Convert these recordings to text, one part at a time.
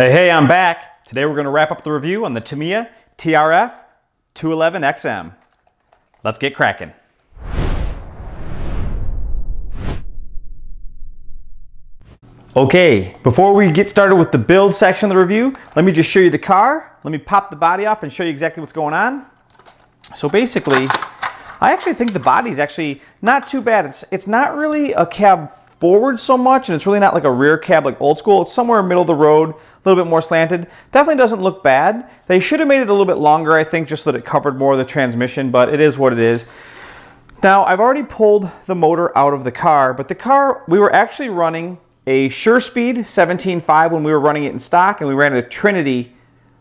Hey, hey, I'm back. Today we're going to wrap up the review on the Tamiya TRF 211XM. Let's get cracking. Okay, before we get started with the build section of the review, let me just show you the car. Let me pop the body off and show you exactly what's going on. So basically, I actually think the body is actually not too bad. It's, it's not really a cab forward so much, and it's really not like a rear cab like old school. It's somewhere middle of the road, a little bit more slanted. Definitely doesn't look bad. They should have made it a little bit longer, I think, just so that it covered more of the transmission, but it is what it is. Now, I've already pulled the motor out of the car, but the car, we were actually running a SureSpeed 17.5 when we were running it in stock, and we ran a Trinity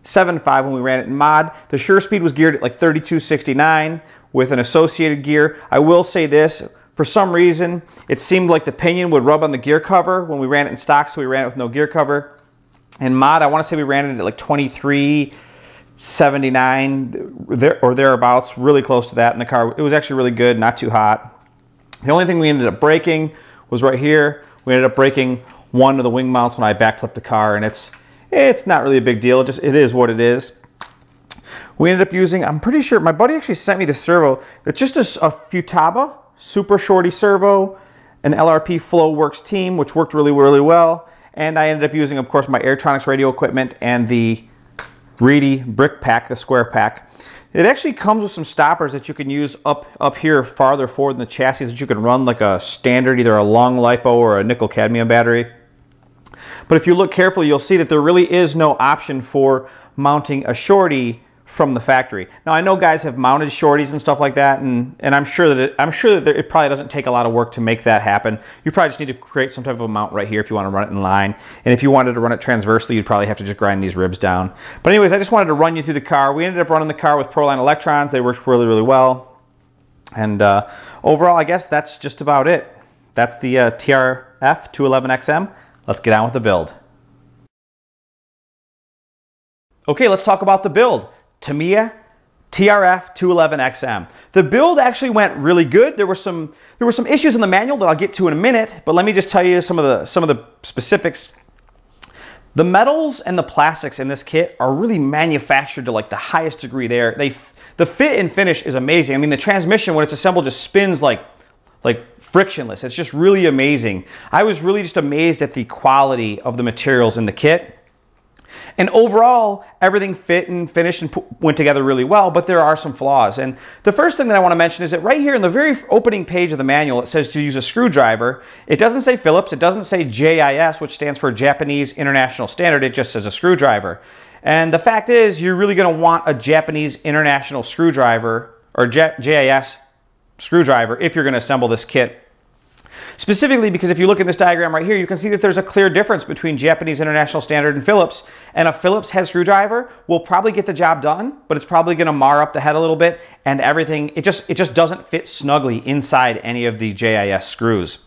7.5 when we ran it in mod. The SureSpeed was geared at like 3269 with an associated gear. I will say this, for some reason, it seemed like the pinion would rub on the gear cover when we ran it in stock, so we ran it with no gear cover. And mod, I want to say we ran it at like 2379 or thereabouts, really close to that in the car. It was actually really good, not too hot. The only thing we ended up breaking was right here. We ended up breaking one of the wing mounts when I backflipped the car, and it's it's not really a big deal. It just it is what it is. We ended up using, I'm pretty sure, my buddy actually sent me the servo. It's just a, a Futaba Super Shorty servo, an LRP Flowworks team, which worked really, really well. And I ended up using, of course, my Airtronics radio equipment and the Reedy brick pack, the square pack. It actually comes with some stoppers that you can use up, up here farther forward in the chassis that you can run like a standard, either a long LiPo or a nickel cadmium battery. But if you look carefully, you'll see that there really is no option for mounting a shorty from the factory. Now I know guys have mounted shorties and stuff like that, and and I'm sure that it, I'm sure that it probably doesn't take a lot of work to make that happen. You probably just need to create some type of a mount right here if you want to run it in line, and if you wanted to run it transversely, you'd probably have to just grind these ribs down. But anyways, I just wanted to run you through the car. We ended up running the car with Proline electrons. They worked really really well, and uh, overall, I guess that's just about it. That's the uh, TRF 211XM. Let's get on with the build. Okay, let's talk about the build. Tamiya TRF 211XM. The build actually went really good. There were some there were some issues in the manual that I'll get to in a minute, but let me just tell you some of the some of the specifics. The metals and the plastics in this kit are really manufactured to like the highest degree there. They the fit and finish is amazing. I mean, the transmission when it's assembled just spins like like frictionless. It's just really amazing. I was really just amazed at the quality of the materials in the kit. And overall, everything fit and finished and went together really well, but there are some flaws. And the first thing that I want to mention is that right here in the very opening page of the manual, it says to use a screwdriver. It doesn't say Phillips, it doesn't say JIS, which stands for Japanese International Standard, it just says a screwdriver. And the fact is, you're really going to want a Japanese International Screwdriver or JIS screwdriver if you're going to assemble this kit Specifically because if you look at this diagram right here, you can see that there's a clear difference between Japanese International Standard and Phillips. And a Phillips head screwdriver will probably get the job done, but it's probably gonna mar up the head a little bit and everything, it just, it just doesn't fit snugly inside any of the JIS screws.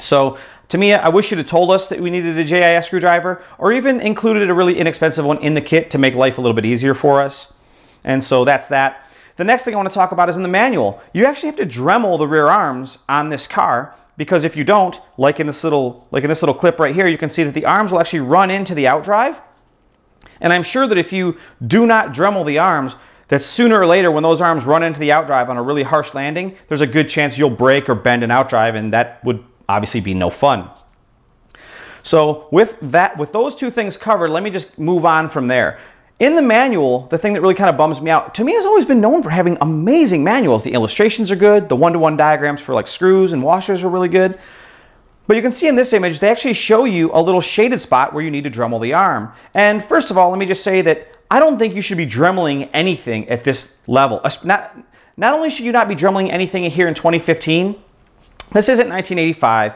So to me, I wish you'd have told us that we needed a JIS screwdriver or even included a really inexpensive one in the kit to make life a little bit easier for us. And so that's that. The next thing I want to talk about is in the manual. You actually have to Dremel the rear arms on this car because if you don't, like in this little, like in this little clip right here, you can see that the arms will actually run into the outdrive. And I'm sure that if you do not Dremel the arms, that sooner or later when those arms run into the outdrive on a really harsh landing, there's a good chance you'll break or bend an outdrive and that would obviously be no fun. So with that, with those two things covered, let me just move on from there. In the manual, the thing that really kind of bums me out, Tamiya has always been known for having amazing manuals. The illustrations are good, the one-to-one -one diagrams for like screws and washers are really good. But you can see in this image, they actually show you a little shaded spot where you need to Dremel the arm. And first of all, let me just say that I don't think you should be Dremeling anything at this level. Not, not only should you not be Dremeling anything here in 2015, this isn't 1985.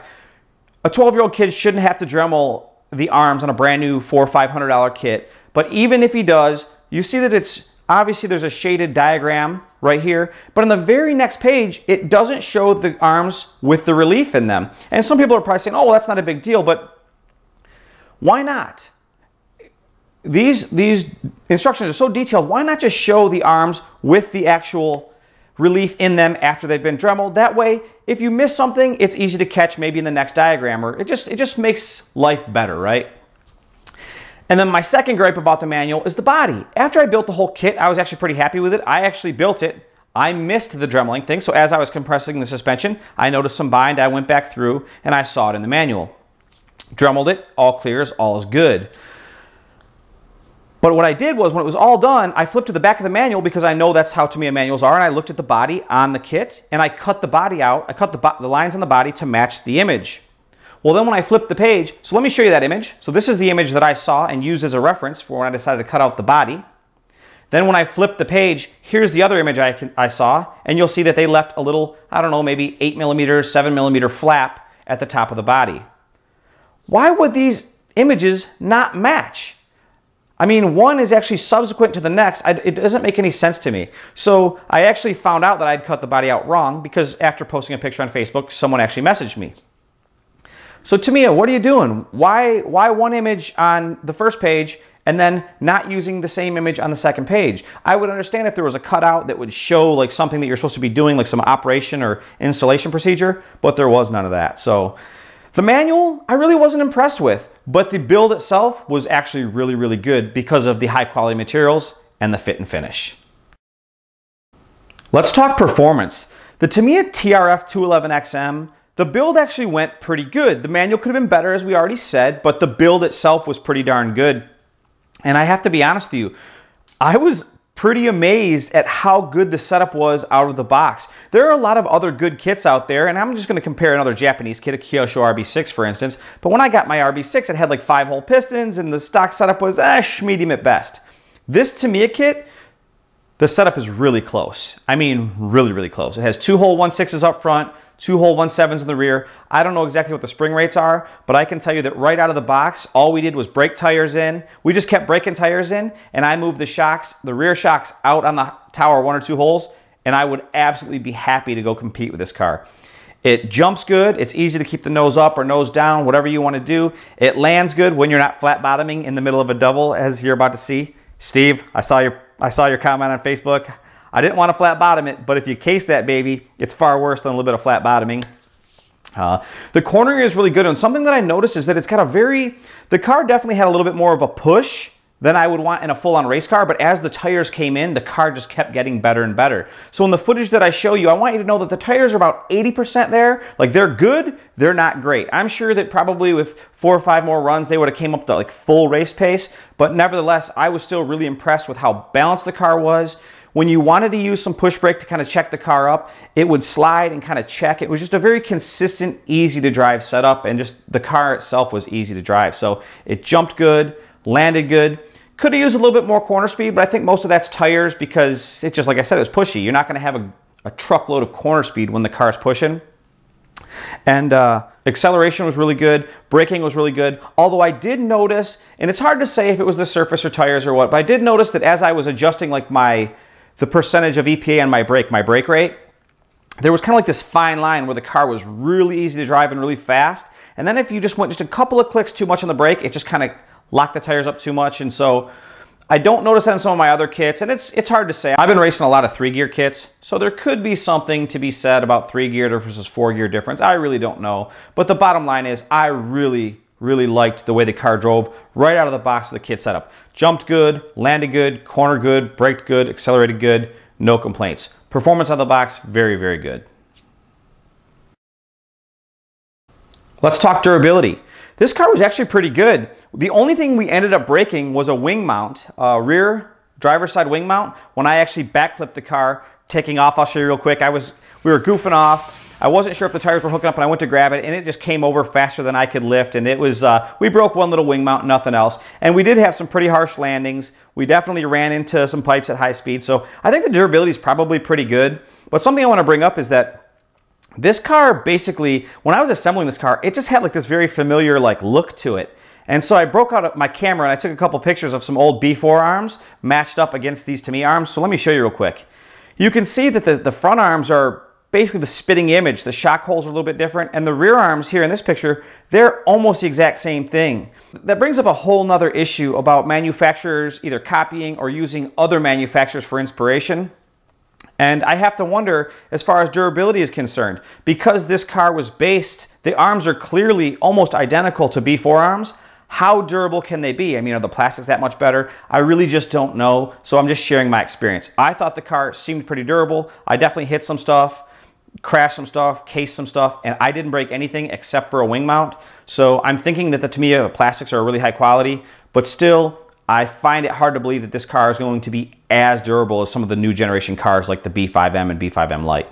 A 12-year-old kid shouldn't have to Dremel the arms on a brand new four or $500 kit but even if he does, you see that it's obviously there's a shaded diagram right here, but on the very next page, it doesn't show the arms with the relief in them. And some people are probably saying, oh, well, that's not a big deal, but why not? These, these instructions are so detailed, why not just show the arms with the actual relief in them after they've been Dremeled? That way, if you miss something, it's easy to catch maybe in the next diagram, or it just, it just makes life better, right? And then my second gripe about the manual is the body. After I built the whole kit, I was actually pretty happy with it. I actually built it. I missed the Dremeling thing, so as I was compressing the suspension, I noticed some bind. I went back through and I saw it in the manual. Dremeled it, all clears, all is good. But what I did was when it was all done, I flipped to the back of the manual because I know that's how Tamiya manuals are, and I looked at the body on the kit and I cut the body out. I cut the, the lines on the body to match the image. Well, then when I flipped the page, so let me show you that image. So this is the image that I saw and used as a reference for when I decided to cut out the body. Then when I flipped the page, here's the other image I, can, I saw, and you'll see that they left a little, I don't know, maybe 8 millimeter, 7 millimeter flap at the top of the body. Why would these images not match? I mean, one is actually subsequent to the next. I, it doesn't make any sense to me. So I actually found out that I'd cut the body out wrong because after posting a picture on Facebook, someone actually messaged me. So Tamiya, what are you doing? Why, why one image on the first page and then not using the same image on the second page? I would understand if there was a cutout that would show like something that you're supposed to be doing, like some operation or installation procedure, but there was none of that. So the manual, I really wasn't impressed with, but the build itself was actually really, really good because of the high quality materials and the fit and finish. Let's talk performance. The Tamiya TRF 211XM, the build actually went pretty good. The manual could have been better, as we already said, but the build itself was pretty darn good. And I have to be honest with you, I was pretty amazed at how good the setup was out of the box. There are a lot of other good kits out there, and I'm just going to compare another Japanese kit, a Kyosho RB6 for instance. But when I got my RB6, it had like five hole pistons, and the stock setup was eh, medium at best. This Tamiya kit, the setup is really close. I mean, really, really close. It has two hole 1.6s up front, two hole 1.7s in the rear. I don't know exactly what the spring rates are, but I can tell you that right out of the box, all we did was break tires in. We just kept breaking tires in, and I moved the shocks, the rear shocks out on the tower one or two holes, and I would absolutely be happy to go compete with this car. It jumps good. It's easy to keep the nose up or nose down, whatever you want to do. It lands good when you're not flat bottoming in the middle of a double, as you're about to see. Steve, I saw your I saw your comment on Facebook. I didn't want to flat bottom it, but if you case that baby, it's far worse than a little bit of flat bottoming. Uh, the cornering is really good, and something that I noticed is that it's got a very, the car definitely had a little bit more of a push than I would want in a full-on race car, but as the tires came in, the car just kept getting better and better. So in the footage that I show you, I want you to know that the tires are about 80% there. Like they're good, they're not great. I'm sure that probably with four or five more runs, they would have came up to like full race pace, but nevertheless, I was still really impressed with how balanced the car was, when you wanted to use some push brake to kind of check the car up, it would slide and kind of check. It was just a very consistent, easy to drive setup and just the car itself was easy to drive. So it jumped good, landed good. Could have used a little bit more corner speed, but I think most of that's tires because it's just like I said, it's pushy. You're not going to have a, a, truckload of corner speed when the car is pushing. And uh, acceleration was really good. Braking was really good. Although I did notice, and it's hard to say if it was the surface or tires or what, but I did notice that as I was adjusting like my the percentage of EPA on my brake, my brake rate, there was kind of like this fine line where the car was really easy to drive and really fast. And then if you just went just a couple of clicks too much on the brake, it just kind of locked the tires up too much. And so I don't notice that in some of my other kits, and it's it's hard to say. I've been racing a lot of three gear kits, so there could be something to be said about three gear versus four gear difference. I really don't know. But the bottom line is I really, really liked the way the car drove right out of the box of the kit setup. Jumped good, landed good, corner good, braked good, accelerated good, no complaints. Performance out of the box, very, very good. Let's talk durability. This car was actually pretty good. The only thing we ended up breaking was a wing mount, a rear driver's side wing mount. When I actually backflipped the car, taking off, I'll show you real quick. I was, we were goofing off. I wasn't sure if the tires were hooking up and I went to grab it and it just came over faster than I could lift and it was, uh, we broke one little wing mount, nothing else. And we did have some pretty harsh landings. We definitely ran into some pipes at high speed. So I think the durability is probably pretty good. But something I want to bring up is that this car basically, when I was assembling this car, it just had like this very familiar like look to it. And so I broke out my camera and I took a couple pictures of some old B4 arms matched up against these Tamiya arms. So let me show you real quick. You can see that the, the front arms are basically the spitting image. The shock holes are a little bit different. And the rear arms here in this picture, they're almost the exact same thing. That brings up a whole nother issue about manufacturers either copying or using other manufacturers for inspiration. And I have to wonder, as far as durability is concerned, because this car was based, the arms are clearly almost identical to B4 arms, How durable can they be? I mean, are the plastics that much better? I really just don't know. So I'm just sharing my experience. I thought the car seemed pretty durable. I definitely hit some stuff, crashed some stuff, cased some stuff, and I didn't break anything except for a wing mount. So I'm thinking that the Tamiya plastics are really high quality, but still, I find it hard to believe that this car is going to be as durable as some of the new generation cars like the B5M and B5M Lite.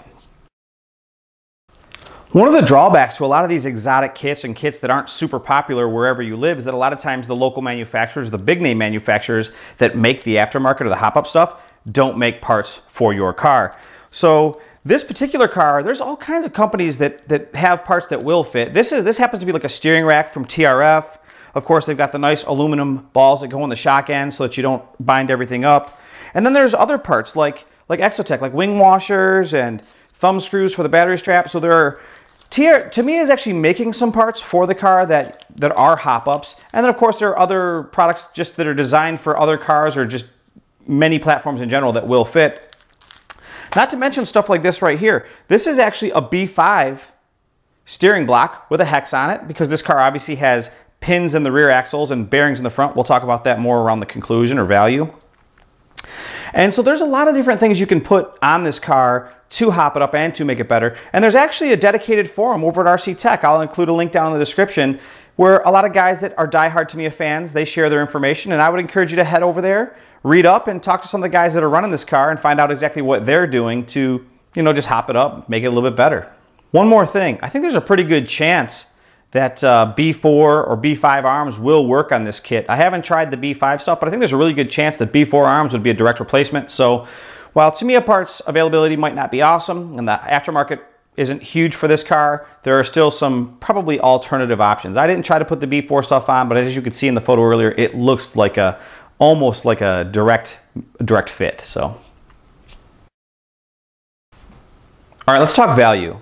One of the drawbacks to a lot of these exotic kits and kits that aren't super popular wherever you live is that a lot of times the local manufacturers, the big name manufacturers that make the aftermarket or the hop-up stuff, don't make parts for your car. So this particular car, there's all kinds of companies that, that have parts that will fit. This, is, this happens to be like a steering rack from TRF. Of course, they've got the nice aluminum balls that go in the shock end so that you don't bind everything up. And then there's other parts like, like Exotek, like wing washers and thumb screws for the battery strap. So there are TR, me is actually making some parts for the car that, that are hop-ups. And then of course there are other products just that are designed for other cars or just many platforms in general that will fit. Not to mention stuff like this right here. This is actually a B5 steering block with a hex on it because this car obviously has pins in the rear axles and bearings in the front. We'll talk about that more around the conclusion or value. And so there's a lot of different things you can put on this car to hop it up and to make it better. And there's actually a dedicated forum over at RC Tech. I'll include a link down in the description where a lot of guys that are diehard Tamiya fans, they share their information. And I would encourage you to head over there, read up and talk to some of the guys that are running this car and find out exactly what they're doing to, you know, just hop it up, make it a little bit better. One more thing, I think there's a pretty good chance that uh, B4 or B5 arms will work on this kit. I haven't tried the B5 stuff, but I think there's a really good chance that B4 arms would be a direct replacement. So while Tamiya parts availability might not be awesome and the aftermarket isn't huge for this car, there are still some probably alternative options. I didn't try to put the B4 stuff on, but as you could see in the photo earlier, it looks like a almost like a direct direct fit. So all right, let's talk value.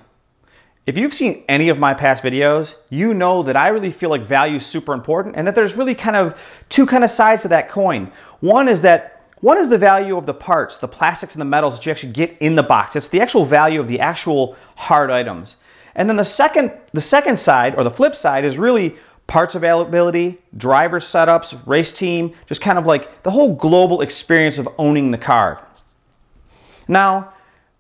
If you've seen any of my past videos, you know that I really feel like value is super important and that there's really kind of two kind of sides to that coin. One is that one is the value of the parts, the plastics and the metals that you actually get in the box. It's the actual value of the actual hard items. And then the second, the second side or the flip side is really parts availability, driver setups, race team, just kind of like the whole global experience of owning the car. Now,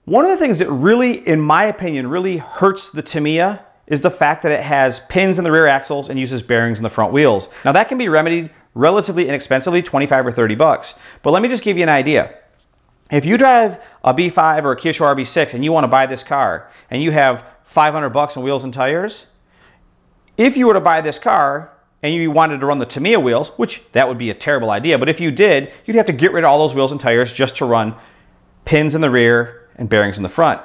one of the things that really, in my opinion, really hurts the Tamiya is the fact that it has pins in the rear axles and uses bearings in the front wheels. Now that can be remedied relatively inexpensively, 25 or 30 bucks. But let me just give you an idea. If you drive a B5 or a Kia RB6 and you want to buy this car and you have 500 bucks on wheels and tires, if you were to buy this car and you wanted to run the Tamiya wheels, which that would be a terrible idea, but if you did, you'd have to get rid of all those wheels and tires just to run pins in the rear and bearings in the front.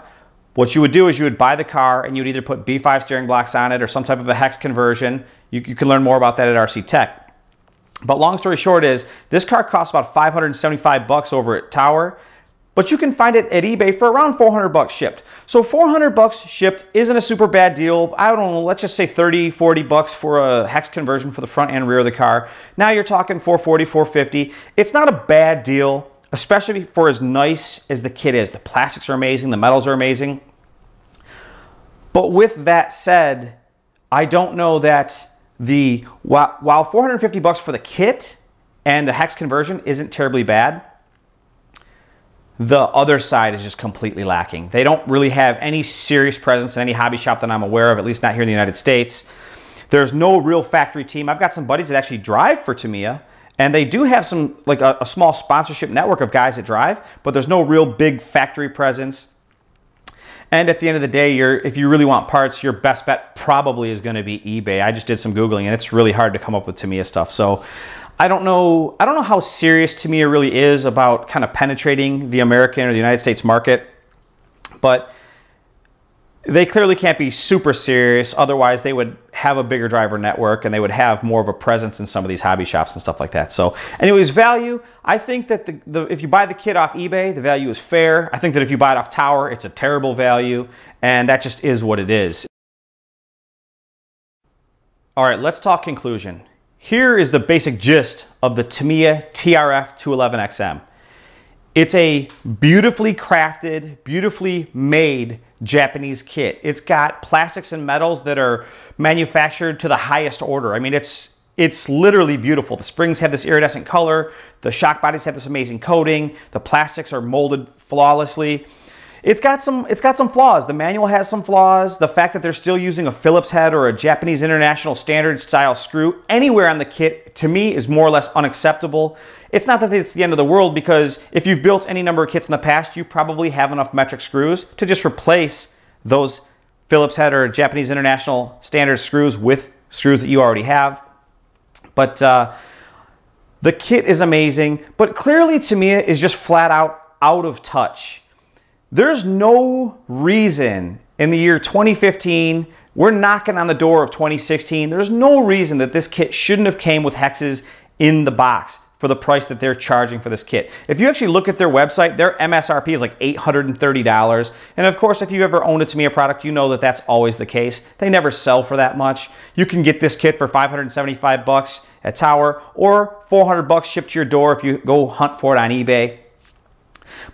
What you would do is you would buy the car and you would either put B5 steering blocks on it or some type of a hex conversion. You, you can learn more about that at RC Tech. But long story short is this car costs about 575 bucks over at Tower, but you can find it at eBay for around 400 bucks shipped. So 400 bucks shipped isn't a super bad deal. I don't know, let's just say 30, 40 bucks for a hex conversion for the front and rear of the car. Now you're talking 440, 450. It's not a bad deal especially for as nice as the kit is. The plastics are amazing, the metals are amazing. But with that said, I don't know that the while, while 450 bucks for the kit and the hex conversion isn't terribly bad, the other side is just completely lacking. They don't really have any serious presence in any hobby shop that I'm aware of, at least not here in the United States. There's no real factory team. I've got some buddies that actually drive for Tamiya, and they do have some, like a, a, small sponsorship network of guys that drive, but there's no real big factory presence. And at the end of the day, you're, if you really want parts, your best bet probably is going to be eBay. I just did some Googling and it's really hard to come up with Tamiya stuff. So I don't know, I don't know how serious Tamiya really is about kind of penetrating the American or the United States market, but they clearly can't be super serious. Otherwise, they would have a bigger driver network and they would have more of a presence in some of these hobby shops and stuff like that. So, anyways, value. I think that the, the if you buy the kit off eBay, the value is fair. I think that if you buy it off Tower, it's a terrible value, and that just is what it is. All right, let's talk conclusion. Here is the basic gist of the Tamiya TRF 211XM. It's a beautifully crafted, beautifully made Japanese kit. It's got plastics and metals that are manufactured to the highest order. I mean, it's it's literally beautiful. The springs have this iridescent color. The shock bodies have this amazing coating. The plastics are molded flawlessly. It's got some it's got some flaws. The manual has some flaws. The fact that they're still using a Phillips head or a Japanese International Standard style screw anywhere on the kit to me is more or less unacceptable. It's not that it's the end of the world because if you've built any number of kits in the past, you probably have enough metric screws to just replace those Phillips head or Japanese International Standard screws with screws that you already have. But uh, the kit is amazing, but clearly Tamiya is just flat out out of touch. There's no reason in the year 2015, we're knocking on the door of 2016. There's no reason that this kit shouldn't have came with hexes in the box for the price that they're charging for this kit. If you actually look at their website, their MSRP is like $830. And of course, if you ever owned a Tamiya product, you know that that's always the case. They never sell for that much. You can get this kit for 575 bucks at Tower or 400 bucks shipped to your door if you go hunt for it on eBay.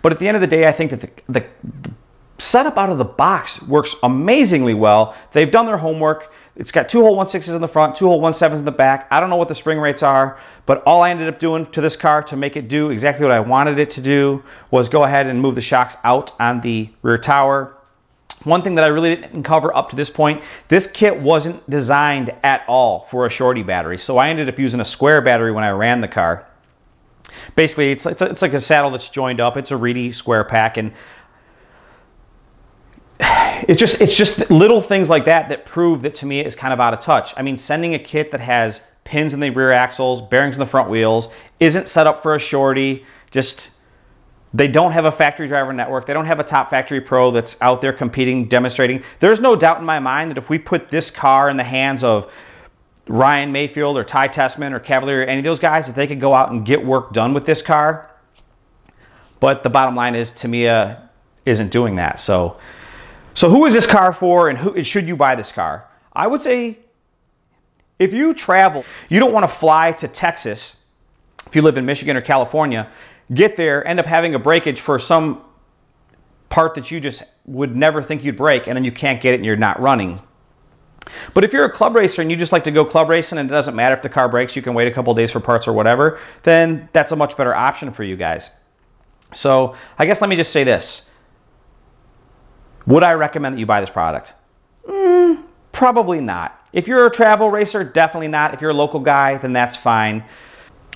But at the end of the day, I think that the, the, the setup out of the box works amazingly well. They've done their homework. It's got two hole 1.6s in the front, two hole 1.7s in the back. I don't know what the spring rates are, but all I ended up doing to this car to make it do exactly what I wanted it to do was go ahead and move the shocks out on the rear tower. One thing that I really didn't cover up to this point, this kit wasn't designed at all for a shorty battery. So I ended up using a square battery when I ran the car. Basically, it's, it's, a, it's like a saddle that's joined up. It's a Reedy square pack. And it's just it's just little things like that that prove that Tamiya is kind of out of touch. I mean, sending a kit that has pins in the rear axles, bearings in the front wheels, isn't set up for a shorty. Just they don't have a factory driver network. They don't have a top factory pro that's out there competing, demonstrating. There's no doubt in my mind that if we put this car in the hands of Ryan Mayfield or Ty Tessmann or Cavalieri, or any of those guys, that they could go out and get work done with this car. But the bottom line is Tamiya isn't doing that. So so who is this car for and who should you buy this car? I would say if you travel, you don't want to fly to Texas, if you live in Michigan or California, get there, end up having a breakage for some part that you just would never think you'd break, and then you can't get it and you're not running. But if you're a club racer and you just like to go club racing and it doesn't matter if the car breaks, you can wait a couple days for parts or whatever, then that's a much better option for you guys. So I guess let me just say this. Would I recommend that you buy this product? Mm, probably not. If you're a travel racer, definitely not. If you're a local guy, then that's fine.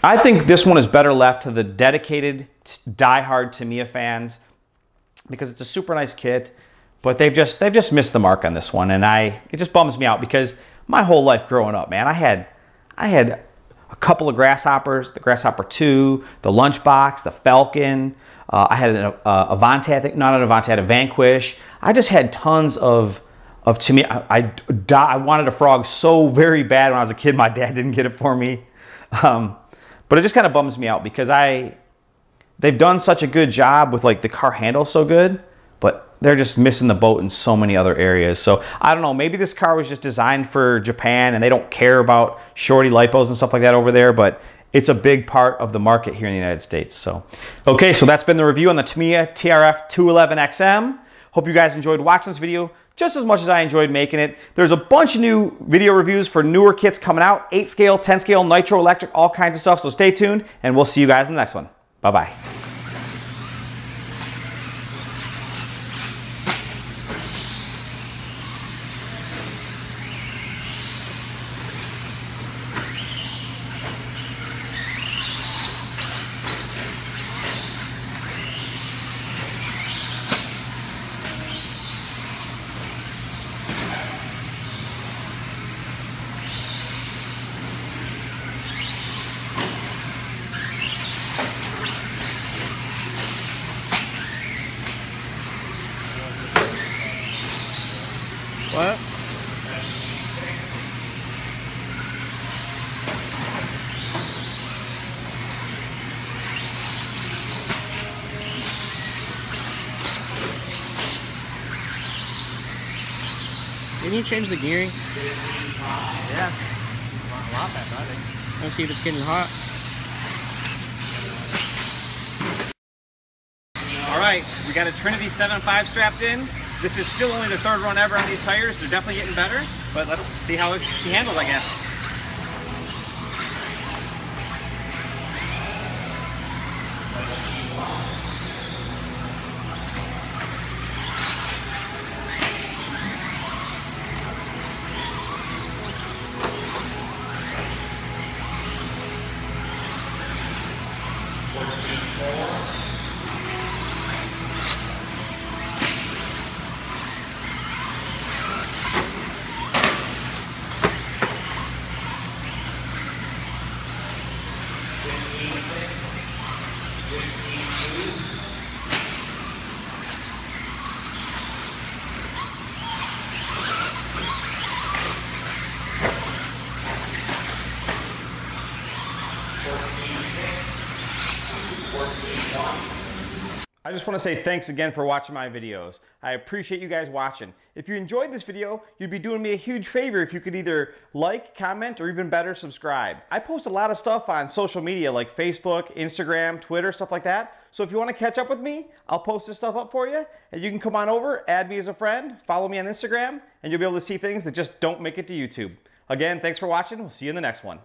I think this one is better left to the dedicated, die-hard Tamiya fans because it's a super nice kit, but they've just they've just missed the mark on this one, and I it just bums me out because my whole life growing up, man, I had I had a couple of grasshoppers, the grasshopper two, the lunchbox, the Falcon. Uh, I had an uh, Avante, I think not an Avante, I had a Vanquish. I just had tons of of Tamiya. I, I, I wanted a frog so very bad when I was a kid. My dad didn't get it for me, um, but it just kind of bums me out because I they've done such a good job with like the car handle so good, but they're just missing the boat in so many other areas. So I don't know. Maybe this car was just designed for Japan and they don't care about shorty lipos and stuff like that over there, but it's a big part of the market here in the United States. So, okay, so that's been the review on the Tamiya TRF 211XM. Hope you guys enjoyed watching this video just as much as I enjoyed making it. There's a bunch of new video reviews for newer kits coming out, 8 scale, 10 scale, nitro electric, all kinds of stuff. So stay tuned and we'll see you guys in the next one. Bye-bye. What? Didn't you change the gearing? Yeah. A lot I think. Let's see if it's getting hot. All right, we got a Trinity 7.5 strapped in. This is still only the third run ever on these tires. They're definitely getting better, but let's see how she handles, I guess. Want to say thanks again for watching my videos. I appreciate you guys watching. If you enjoyed this video, you'd be doing me a huge favor if you could either like, comment, or even better, subscribe. I post a lot of stuff on social media like Facebook, Instagram, Twitter, stuff like that. So if you want to catch up with me, I'll post this stuff up for you, and you can come on over, add me as a friend, follow me on Instagram, and you'll be able to see things that just don't make it to YouTube. Again, thanks for watching. We'll see you in the next one.